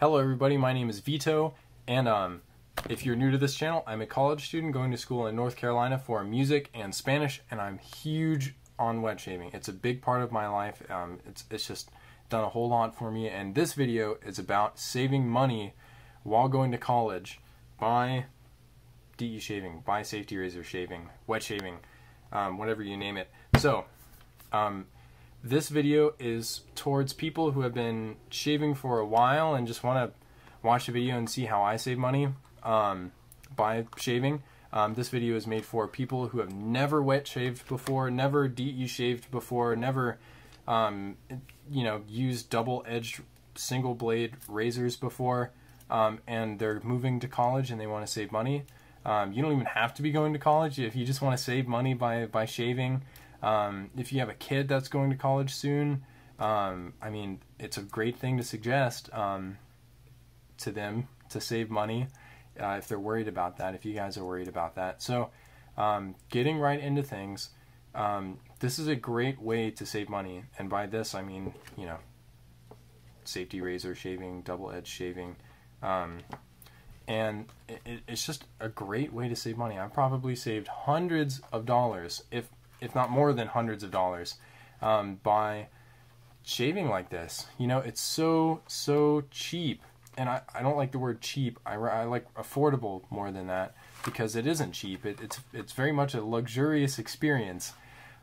Hello everybody, my name is Vito, and um, if you're new to this channel, I'm a college student going to school in North Carolina for music and Spanish, and I'm huge on wet shaving. It's a big part of my life. Um, it's, it's just done a whole lot for me, and this video is about saving money while going to college by DE shaving, by safety razor shaving, wet shaving, um, whatever you name it. So, um, this video is towards people who have been shaving for a while and just want to watch the video and see how I save money um, by shaving. Um, this video is made for people who have never wet shaved before, never DE shaved before, never, um, you know, used double-edged single blade razors before, um, and they're moving to college and they want to save money. Um, you don't even have to be going to college if you just want to save money by by shaving. Um, if you have a kid that's going to college soon, um, I mean, it's a great thing to suggest um, to them to save money uh, if they're worried about that, if you guys are worried about that. So, um, getting right into things, um, this is a great way to save money. And by this, I mean, you know, safety razor shaving, double edge shaving. Um, and it, it's just a great way to save money. I've probably saved hundreds of dollars, if if not more than hundreds of dollars, um, by shaving like this. You know, it's so, so cheap. And I, I don't like the word cheap. I, I like affordable more than that because it isn't cheap. It, it's, it's very much a luxurious experience.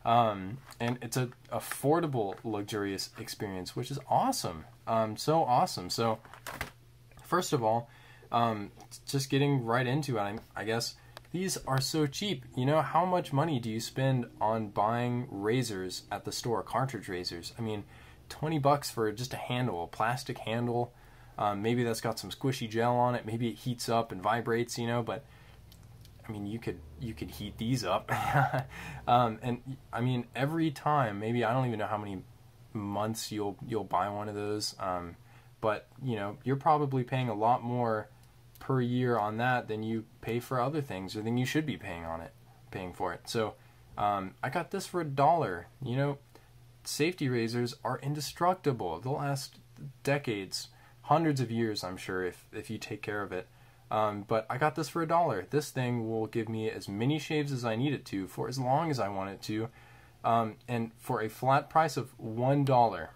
Um, and it's a affordable, luxurious experience, which is awesome. Um, so awesome. So, first of all, um, just getting right into it, I, I guess these are so cheap. You know, how much money do you spend on buying razors at the store, cartridge razors? I mean, 20 bucks for just a handle, a plastic handle. Um, maybe that's got some squishy gel on it. Maybe it heats up and vibrates, you know, but I mean, you could you could heat these up. um, and I mean, every time, maybe I don't even know how many months you'll you'll buy one of those. Um, but you know, you're probably paying a lot more per year on that than you pay for other things or than you should be paying on it, paying for it. So um, I got this for a dollar. You know, safety razors are indestructible. They'll last decades, hundreds of years, I'm sure, if if you take care of it. Um, but I got this for a dollar. This thing will give me as many shaves as I need it to for as long as I want it to, um, and for a flat price of one dollar.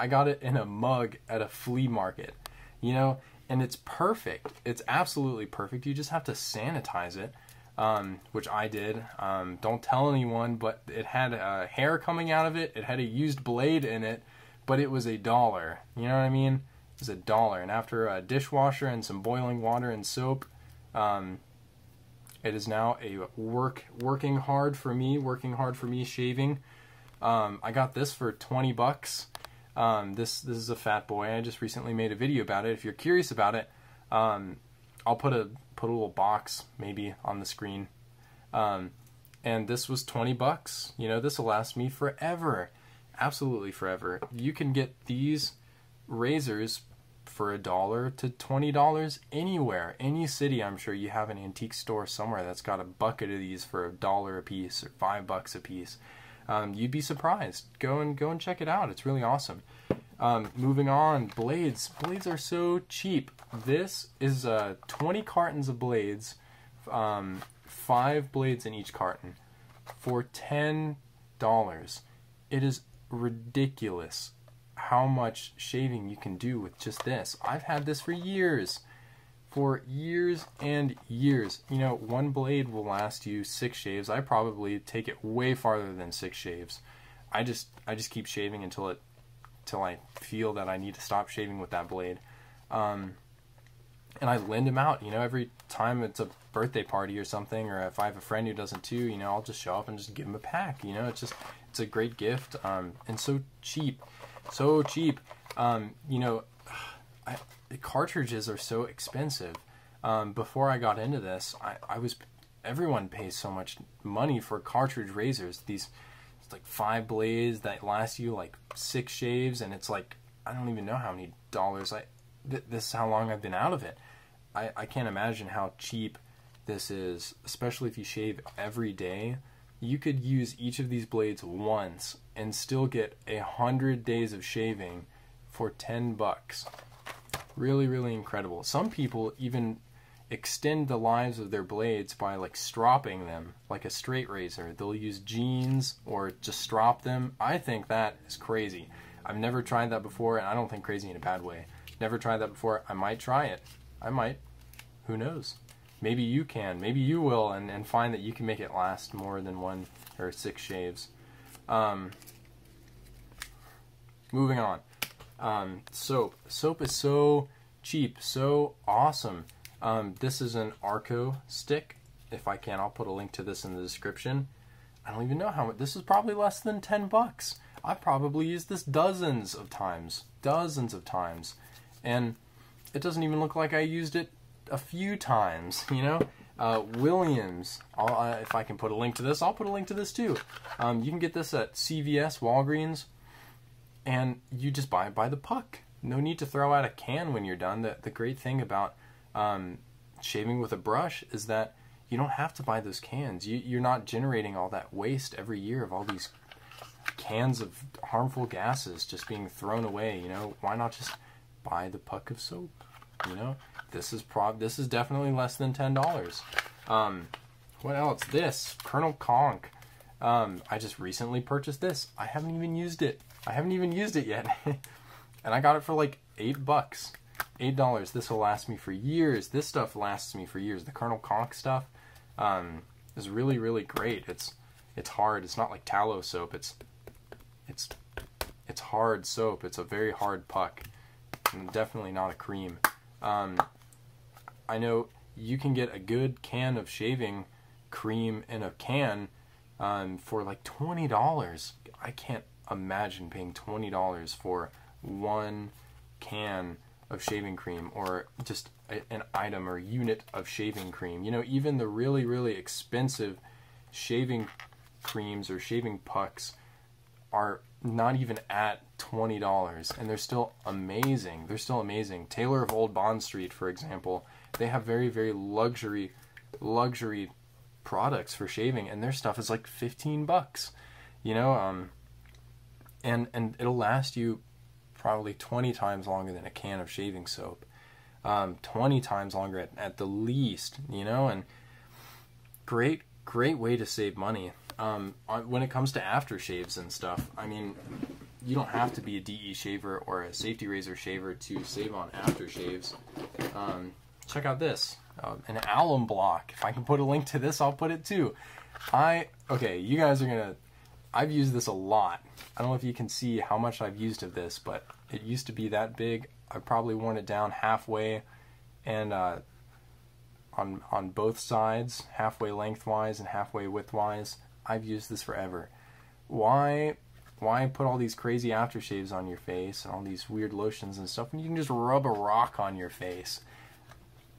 I got it in a mug at a flea market. You know, and it's perfect. It's absolutely perfect. You just have to sanitize it, um, which I did. Um, don't tell anyone, but it had uh, hair coming out of it. It had a used blade in it, but it was a dollar. You know what I mean? It was a dollar. And after a dishwasher and some boiling water and soap, um, it is now a work working hard for me. Working hard for me shaving. Um, I got this for 20 bucks. Um, this this is a fat boy. I just recently made a video about it. If you're curious about it, um, I'll put a put a little box maybe on the screen. Um, and this was 20 bucks. You know, this will last me forever, absolutely forever. You can get these razors for a dollar to twenty dollars anywhere, any city. I'm sure you have an antique store somewhere that's got a bucket of these for a dollar a piece or five bucks a piece um, you'd be surprised. Go and go and check it out. It's really awesome. Um, moving on, blades. Blades are so cheap. This is uh, 20 cartons of blades, um, five blades in each carton, for ten dollars. It is ridiculous how much shaving you can do with just this. I've had this for years for years and years. You know, one blade will last you six shaves. I probably take it way farther than six shaves. I just I just keep shaving until it until I feel that I need to stop shaving with that blade. Um, and I lend them out. You know, every time it's a birthday party or something, or if I have a friend who doesn't too, you know, I'll just show up and just give them a pack. You know, it's just it's a great gift um, and so cheap, so cheap. Um, you know, I, cartridges are so expensive. Um, before I got into this, I, I was everyone pays so much money for cartridge razors. These like five blades that last you like six shaves, and it's like I don't even know how many dollars. I th this is how long I've been out of it. I I can't imagine how cheap this is, especially if you shave every day. You could use each of these blades once and still get a hundred days of shaving for ten bucks Really, really incredible. Some people even extend the lives of their blades by like stropping them like a straight razor. They'll use jeans or just strop them. I think that is crazy. I've never tried that before, and I don't think crazy in a bad way. Never tried that before. I might try it. I might. Who knows? Maybe you can. Maybe you will, and, and find that you can make it last more than one or six shaves. Um, moving on. Um, soap. Soap is so cheap, so awesome. Um, this is an Arko stick. If I can, I'll put a link to this in the description. I don't even know how much. This is probably less than 10 bucks. I've probably used this dozens of times. Dozens of times. And it doesn't even look like I used it a few times, you know? Uh, Williams, uh, if I can put a link to this, I'll put a link to this too. Um, you can get this at CVS, Walgreens, and you just buy it by the puck. No need to throw out a can when you're done. The, the great thing about um, shaving with a brush is that you don't have to buy those cans. You, you're not generating all that waste every year of all these cans of harmful gases just being thrown away. You know, why not just buy the puck of soap? You know, this is prob this is definitely less than ten dollars. Um, what else? This Colonel Conk. Um, I just recently purchased this. I haven't even used it. I haven't even used it yet, and I got it for like eight bucks. Eight dollars. This will last me for years. This stuff lasts me for years. The Colonel Conk stuff um, is really really great. It's it's hard. It's not like tallow soap. It's it's it's hard soap. It's a very hard puck. And definitely not a cream. Um, I know you can get a good can of shaving cream in a can um, for like twenty dollars. I can't imagine paying twenty dollars for one can of shaving cream or just a, an item or unit of shaving cream. You know, even the really really expensive shaving creams or shaving pucks are not even at twenty dollars, and they're still amazing. They're still amazing. Taylor of Old Bond Street, for example, they have very very luxury luxury products for shaving, and their stuff is like fifteen bucks. You know, um, and and it'll last you probably twenty times longer than a can of shaving soap. Um, 20 times longer at, at the least, you know, and great, great way to save money um, when it comes to aftershaves and stuff, I mean, you don't have to be a DE shaver or a safety razor shaver to save on aftershaves. Um, check out this, uh, an alum block. If I can put a link to this, I'll put it too. I okay, you guys are gonna. I've used this a lot. I don't know if you can see how much I've used of this, but it used to be that big. I've probably worn it down halfway, and uh, on on both sides, halfway lengthwise and halfway widthwise. I've used this forever. Why why put all these crazy aftershaves on your face and all these weird lotions and stuff when you can just rub a rock on your face?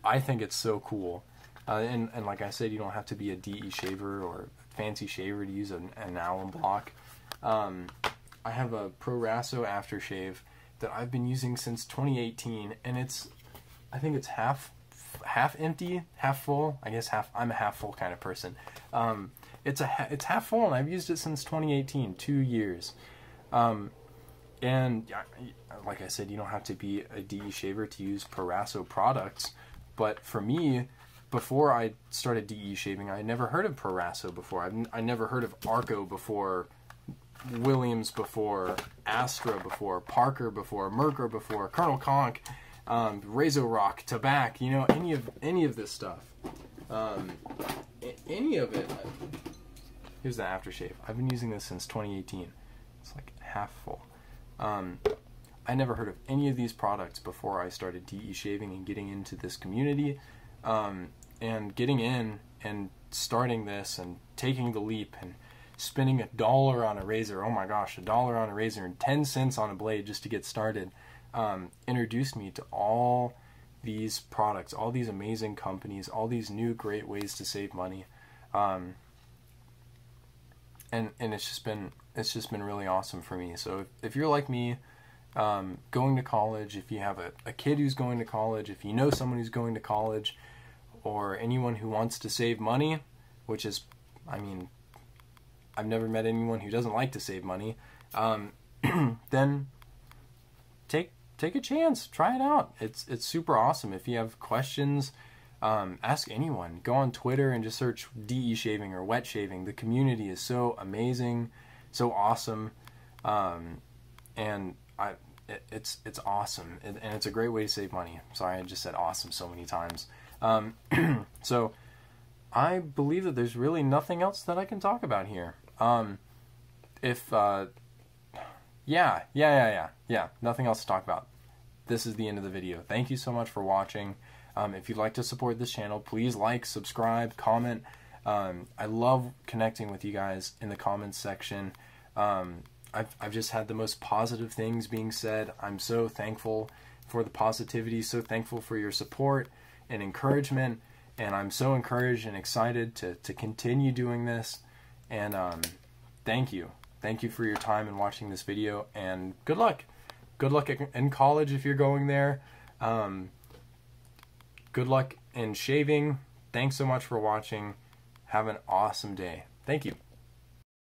I think it's so cool. Uh, and, and like I said, you don't have to be a DE shaver or fancy shaver to use an, an block. Um, I have a Pro Proraso aftershave that I've been using since 2018, and it's, I think it's half half empty, half full. I guess half. I'm a half full kind of person. Um, it's a it's half full, and I've used it since 2018, two years. Um, and like I said, you don't have to be a DE shaver to use Proraso products. But for me, before I started DE shaving, I never heard of Proraso before. I've, I never heard of Arko before, Williams before, Astra before, Parker before, Merkur before, Colonel Conk, um, RazoRock, Tabac, you know, any of any of this stuff. Um, any of it. Here's the aftershave. I've been using this since 2018. It's like half full. Um, I never heard of any of these products before I started DE shaving and getting into this community. Um, and getting in and starting this and taking the leap and spending a dollar on a razor, oh my gosh, a dollar on a razor and 10 cents on a blade just to get started, um, introduced me to all these products, all these amazing companies, all these new great ways to save money. Um, and and it's just been it's just been really awesome for me. So if, if you're like me, um, going to college, if you have a, a kid who's going to college, if you know someone who's going to college, or anyone who wants to save money, which is, I mean, I've never met anyone who doesn't like to save money, um, then take take a chance, try it out. It's it's super awesome. If you have questions, um, ask anyone. Go on Twitter and just search DE shaving or wet shaving. The community is so amazing, so awesome, um, and I it, it's it's awesome, and, and, it's a great way to save money. Sorry, I just said awesome so many times. Um, so I believe that there's really nothing else that I can talk about here. Um, if uh, yeah, yeah, yeah, yeah, yeah, nothing else to talk about. This is the end of the video. Thank you so much for watching. Um, if you'd like to support this channel, please like, subscribe, comment. Um, I love connecting with you guys in the comments section. Um, I've, I've just had the most positive things being said. I'm so thankful for the positivity, so thankful for your support and encouragement. And I'm so encouraged and excited to, to continue doing this. And um, thank you. Thank you for your time and watching this video. And good luck. Good luck in college if you're going there. Um, good luck in shaving. Thanks so much for watching. Have an awesome day. Thank you.